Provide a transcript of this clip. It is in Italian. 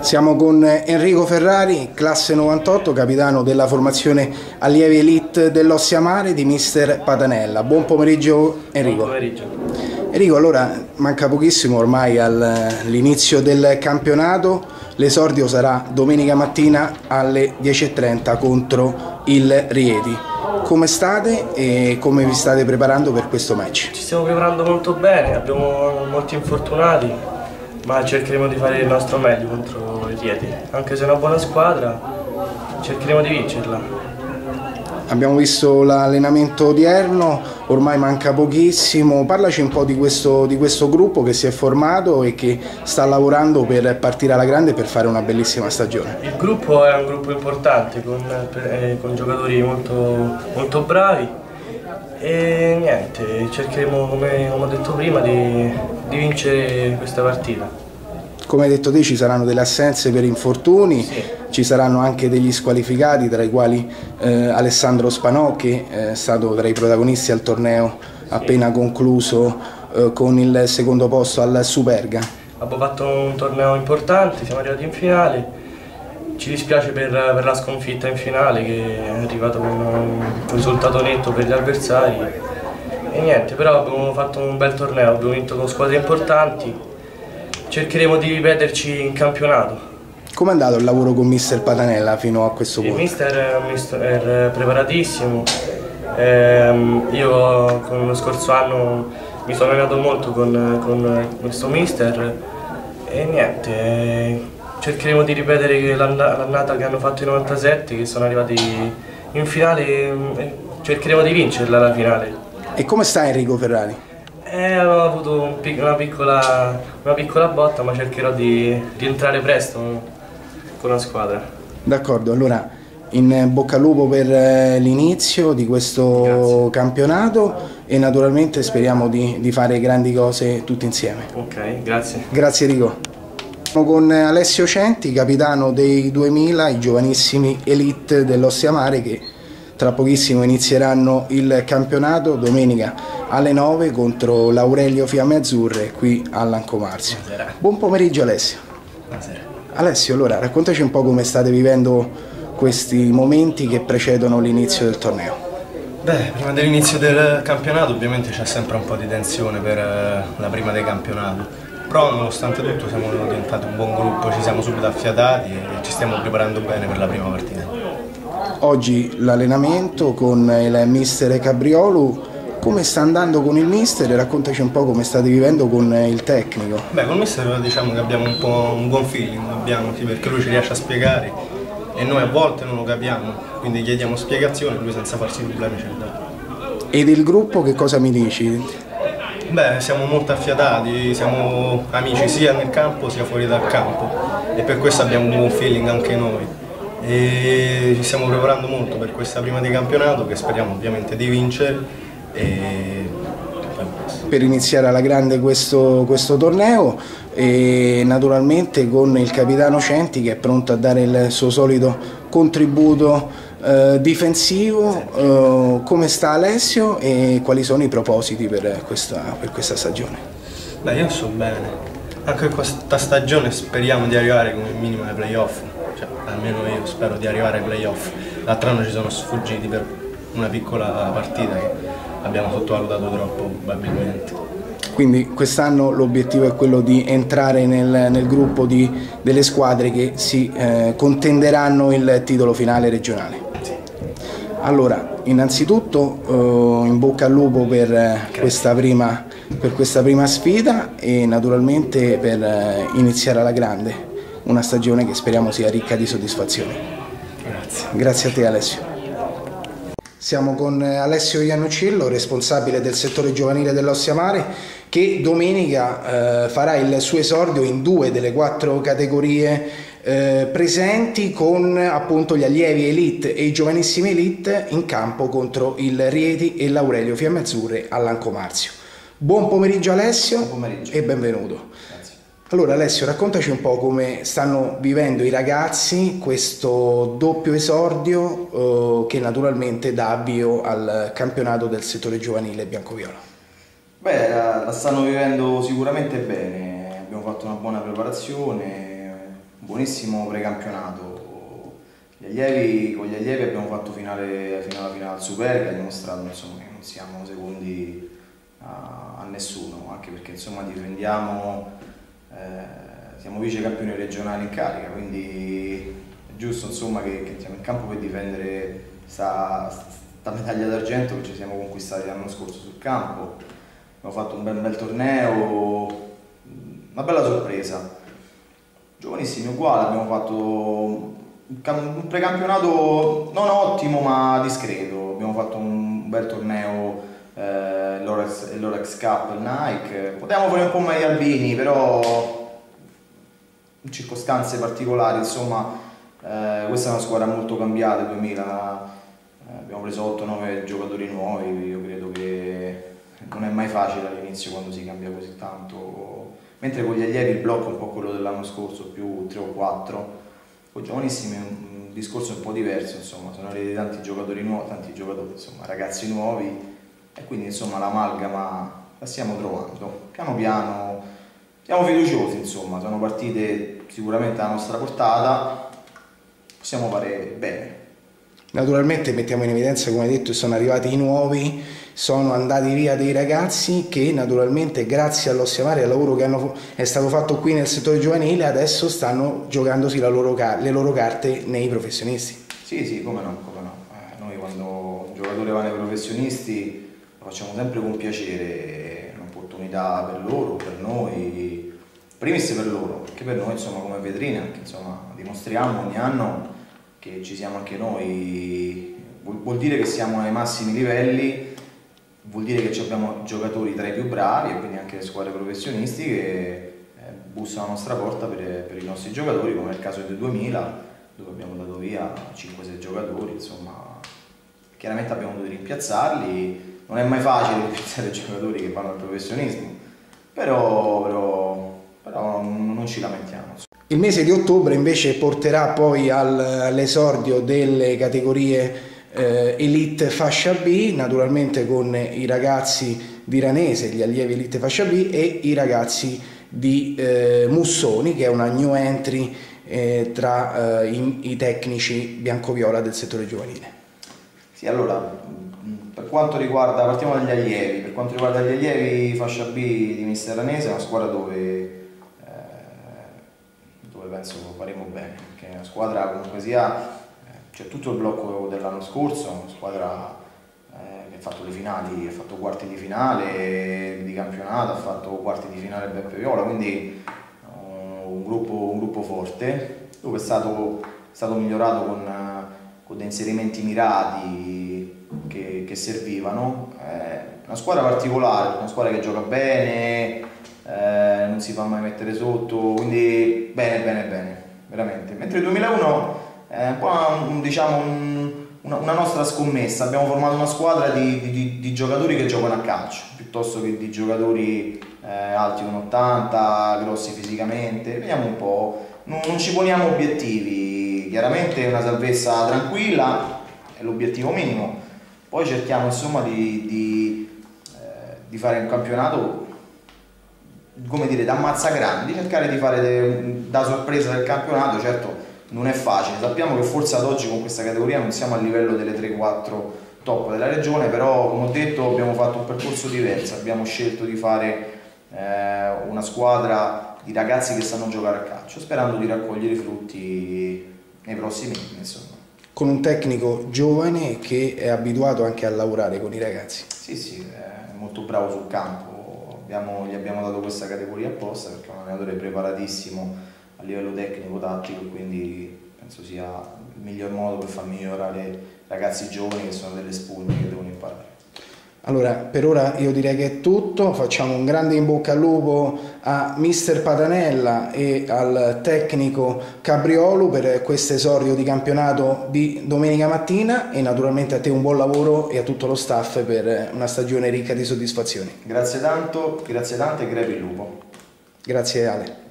Siamo con Enrico Ferrari, classe 98, capitano della formazione allievi elite dell'Ossia Mare di mister Patanella. Buon pomeriggio Enrico. Buon pomeriggio. Enrico, allora manca pochissimo ormai all'inizio del campionato, l'esordio sarà domenica mattina alle 10.30 contro il Rieti. Come state e come vi state preparando per questo match? Ci stiamo preparando molto bene, abbiamo molti infortunati, ma cercheremo di fare il nostro meglio contro i Rieti. Anche se è una buona squadra, cercheremo di vincerla. Abbiamo visto l'allenamento odierno, ormai manca pochissimo. Parlaci un po' di questo, di questo, gruppo che si è formato e che sta lavorando per partire alla grande e per fare una bellissima stagione. Il gruppo è un gruppo importante con, eh, con giocatori molto, molto, bravi e niente, cercheremo come, come ho detto prima di, di vincere questa partita come hai detto te ci saranno delle assenze per infortuni, sì. ci saranno anche degli squalificati tra i quali eh, Alessandro Spanò che eh, è stato tra i protagonisti al torneo sì. appena concluso eh, con il secondo posto al Superga. Abbiamo fatto un torneo importante, siamo arrivati in finale, ci dispiace per, per la sconfitta in finale che è arrivato con un risultato netto per gli avversari e niente, però abbiamo fatto un bel torneo, abbiamo vinto con squadre importanti cercheremo di ripeterci in campionato. Come è andato il lavoro con mister Patanella fino a questo punto? Il mister è, un mister preparatissimo, eh, io con lo scorso anno mi sono allenato molto con, con questo mister e niente, cercheremo di ripetere l'annata che hanno fatto i 97 che sono arrivati in finale e cercheremo di vincerla la finale. E come sta Enrico Ferrari? Eh, ho avuto un pic una, piccola, una, piccola, botta, ma cercherò di, di entrare presto con la squadra. D'accordo, allora in bocca al lupo per eh, l'inizio di questo Grazie. campionato e naturalmente speriamo di, di, fare grandi cose tutti insieme. Ok, grazie. Grazie Rico. Siamo con Alessio Centi, capitano dei 2000, i giovanissimi elite dell'Ossia Mare che tra pochissimo inizieranno il campionato domenica alle 9 contro l'Aurelio Fiamme Azzurre qui all'Ancomarzio. Buon pomeriggio Alessio. Buonasera. Alessio, allora raccontaci un po' come state vivendo questi momenti che precedono l'inizio del torneo. Beh, prima dell'inizio del campionato ovviamente c'è sempre un po' di tensione per eh, la prima del campionato, però nonostante tutto siamo diventati un buon gruppo, ci siamo subito affiatati e ci stiamo preparando bene per la prima partita. Oggi l'allenamento con il mister Cabriolu, come sta andando con il mister? Raccontaci un po' come state vivendo con il tecnico. Beh, con il mister diciamo che abbiamo un po' un buon feeling, abbiamo, perché lui ci riesce a spiegare e noi a volte non lo capiamo, quindi chiediamo spiegazioni e lui senza farsi problemi ce le dà. Ed il gruppo che cosa mi dici? Beh, siamo molto affiatati, siamo amici sia nel campo sia fuori dal campo e per questo abbiamo un buon feeling anche noi e ci stiamo preparando molto per questa prima di campionato che speriamo ovviamente di vincere per iniziare alla grande questo, questo, torneo e naturalmente con il capitano Centi che è pronto a dare il suo solito contributo eh, difensivo. Eh, come sta Alessio e quali sono i propositi per questa, per questa stagione? Beh, io so bene. Anche questa stagione speriamo di arrivare come minimo ai playoff cioè, almeno io spero di arrivare ai playoff. L'altro anno ci sono sfuggiti per una piccola partita che abbiamo sottovalutato troppo probabilmente. Quindi quest'anno l'obiettivo è quello di entrare nel, nel gruppo di, delle squadre che si eh, contenderanno il titolo finale regionale. Sì. Allora, innanzitutto eh, in bocca al lupo per, eh, questa prima, per questa prima sfida e naturalmente per eh, iniziare alla grande una stagione che speriamo sia ricca di soddisfazioni. Grazie. Grazie a te Alessio. Siamo con Alessio Iannucillo, responsabile del settore giovanile dell'Ossia Mare, che domenica eh, farà il suo esordio in due delle quattro categorie eh, presenti con appunto gli allievi elite e i giovanissimi elite in campo contro il Rieti e l'Aurelio Fiamme Azzurre all'Ancomarzio. Buon pomeriggio Alessio Buon pomeriggio. e benvenuto. Allora Alessio, raccontaci un po' come stanno vivendo i ragazzi questo doppio esordio eh, che naturalmente dà avvio al campionato del settore giovanile bianco-viola. Beh, la, stanno vivendo sicuramente bene, abbiamo fatto una buona preparazione, un buonissimo precampionato. Gli allievi, con gli allievi abbiamo fatto finale, fino alla finale al ha dimostrato insomma, che non siamo secondi a, a nessuno, anche perché insomma, difendiamo, eh, siamo vice campioni regionali in carica, quindi è giusto insomma, che, che siamo in campo per difendere questa medaglia d'argento che ci siamo conquistati l'anno scorso sul campo. Abbiamo fatto un bel, bel torneo, una bella sorpresa. Giovanissimi uguali, abbiamo fatto un precampionato non ottimo ma discreto, abbiamo fatto un bel torneo eh, l'Orex, l'Orex Cup, Nike, potevamo fare un po' meglio albini però in circostanze particolari insomma eh, questa è una squadra molto cambiata, 2000 eh, abbiamo preso 8-9 giocatori nuovi, io credo che non è mai facile all'inizio quando si cambia così tanto, mentre con gli allievi il blocco è un po' quello dell'anno scorso, più 3 o 4, con i giovanissimi è un discorso un po' diverso, insomma, sono arrivati tanti giocatori nuovi, tanti giocatori, insomma, ragazzi nuovi e quindi insomma l'amalgama la stiamo trovando, piano piano siamo fiduciosi, insomma, sono partite sicuramente alla nostra portata, possiamo fare bene. Naturalmente mettiamo in evidenza, come detto, sono arrivati i nuovi, sono andati via dei ragazzi che naturalmente grazie all'Ossiamare e al lavoro che hanno, è stato fatto qui nel settore giovanile adesso stanno giocandosi loro, le loro carte nei professionisti. Sì, sì, come no, come no. Eh, noi quando un giocatore va nei professionisti facciamo sempre con piacere, è un'opportunità per loro, per noi, primis per loro, che per noi insomma come vetrina, che insomma dimostriamo ogni anno che ci siamo anche noi, vuol dire che siamo ai massimi livelli, vuol dire che abbiamo giocatori tra i più bravi e quindi anche le squadre professionistiche che eh, bussano alla nostra porta per, per, i nostri giocatori, come nel caso del 2000, dove abbiamo dato via 5-6 giocatori, insomma, chiaramente abbiamo dovuto rimpiazzarli, non è mai facile rimpiazzare giocatori che vanno al professionismo, però, però, però non ci lamentiamo. Il mese di ottobre invece porterà poi al, all'esordio delle categorie eh, Elite Fascia B, naturalmente con i ragazzi di Ranese, gli allievi Elite Fascia B e i ragazzi di eh, Mussoni, che è una new entry eh, tra eh, i, i, tecnici bianco-viola del settore giovanile. Sì, allora, quanto riguarda, partiamo dagli allievi, per quanto riguarda gli allievi Fascia B di Mister Ranese, è una squadra dove penso faremo bene, perché una squadra comunque sia, eh, c'è tutto il blocco dell'anno scorso, una squadra eh, che ha fatto le finali, ha fatto quarti di finale di campionato, ha fatto quarti di finale Beppe Viola, quindi uh, un, gruppo, un, gruppo, forte, dove è stato, è stato migliorato con, con dei inserimenti mirati che, che servivano. Eh, una squadra particolare, una squadra che gioca bene, eh, non si fa mai mettere sotto, quindi bene, bene, bene, veramente. Mentre il 2001 è un po' un, diciamo, un, una, una, nostra scommessa, abbiamo formato una squadra di, di, di, giocatori che giocano a calcio, piuttosto che di giocatori eh, alti 1,80, grossi fisicamente, vediamo un po', non ci poniamo obiettivi, chiaramente una salvezza tranquilla è l'obiettivo minimo, poi cerchiamo insomma di, di, eh, di fare un campionato come dire, da mazzagrandi, cercare di fare de, da sorpresa del campionato, certo non è facile, sappiamo che forse ad oggi con questa categoria non siamo a livello delle 3-4 top della regione, però come ho detto abbiamo fatto un percorso diverso, abbiamo scelto di fare eh, una squadra di ragazzi che sanno giocare a calcio, sperando di raccogliere i frutti nei prossimi anni. Insomma. Con un tecnico giovane che è abituato anche a lavorare con i ragazzi. Sì, sì, è molto bravo sul campo, abbiamo, gli abbiamo dato questa categoria apposta perché è un allenatore preparatissimo a livello tecnico, tattico quindi penso sia il miglior modo per far migliorare ragazzi giovani che sono delle spugne che devono imparare. Allora, per ora io direi che è tutto, facciamo un grande in bocca al lupo a mister Patanella e al tecnico Cabriolo per questo esordio di campionato di domenica mattina e naturalmente a te un buon lavoro e a tutto lo staff per una stagione ricca di soddisfazioni. Grazie tanto, grazie tante e grevi il lupo. Grazie Ale.